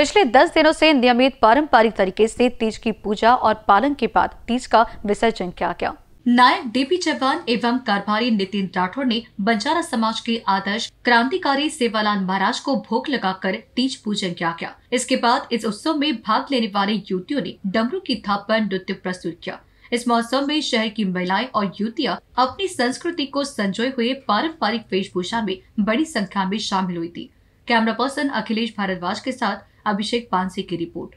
पिछले दस दिनों से नियमित पारंपरिक तरीके से तीज की पूजा और पालन के बाद तीज का विसर्जन किया गया। नायक डीपी चौहान एवं कारभारी नितिन राठौर ने बंजारा समाज के आदर्श, क्रांतिकारी सेवालाल महाराज को भोग लगाकर तीज पूजन किया गया। इसके बाद इस उत्सव में भाग लेने वाले युवतियों ने डमरू की थाप पर नृत्य प्रस्तुत किया। इस महोत्सव में शहर की महिलाएँ और युवतियाँ अपनी संस्कृति को संजोए हुए पारंपरिक वेशभूषा में बड़ी संख्या में शामिल हुई थी। कैमरा पर्सन अखिलेश भारद्वाज के साथ अभिषेक पानसी की रिपोर्ट